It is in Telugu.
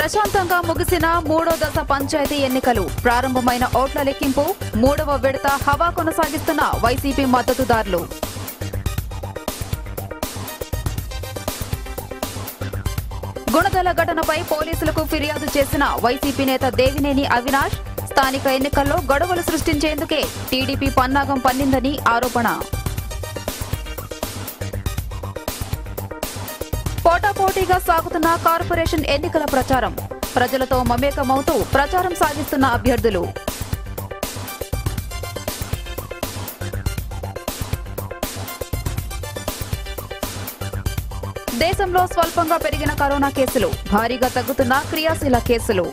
ప్రశాంతంగా ముగిసిన మూడో దశ పంచాయతీ ఎన్నికలు. ప్రారంభమైన ఓట్ల లెక్కింపు మూడవ విడత హవా కొనసాగిస్తున్న వైసీపీ మద్దతుదారులు. గుణదల ఘటనపై పోలీసులకు ఫిర్యాదు చేసిన వైసీపీ నేత దేవినేని అవినాష్ స్థానిక ఎన్నికల్లో గొడవలు సృష్టించేందుకే టీడీపీ పన్నాగం పన్నిందని ఆరోపణ. పోటాపోటీగా సాగుతున్న కార్పొరేషన్ ఎన్నికల ప్రచారం. ప్రజలతో మమేకమవుతూ ప్రచారం సాగిస్తున్న అభ్యర్థులు. దేశంలో స్వల్పంగా పెరిగిన కరోనా కేసులు భారీగా తగ్గుతున్న క్రియాశీల కేసులు.